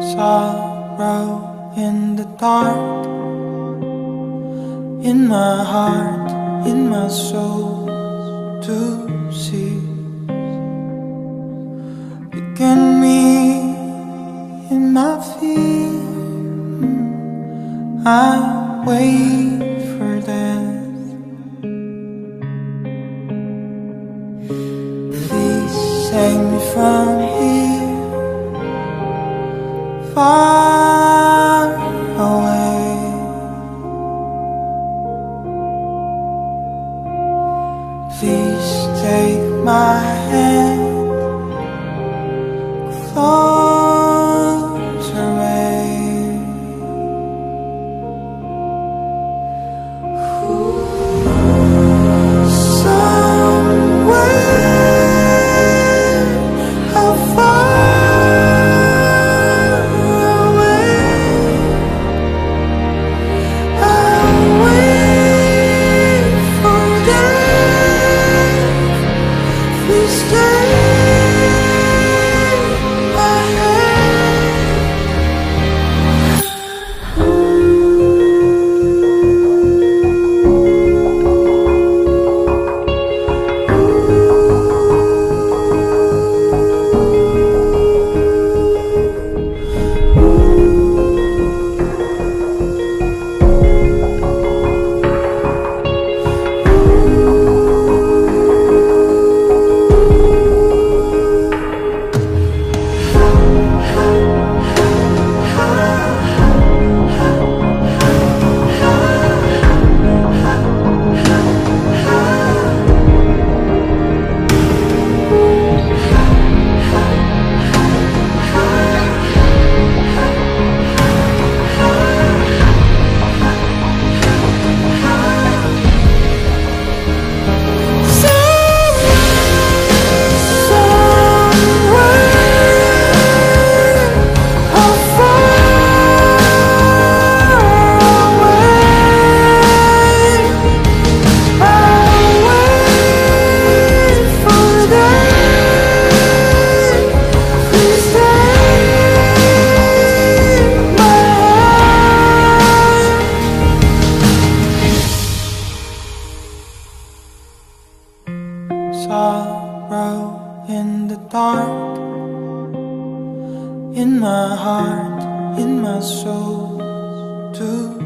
sorrow in the dark. In my heart, in my soul to see. Begin me in my fear. I wait for death. Please save me from far away. Please take my Sorrow in the dark. In my heart, in my soul to see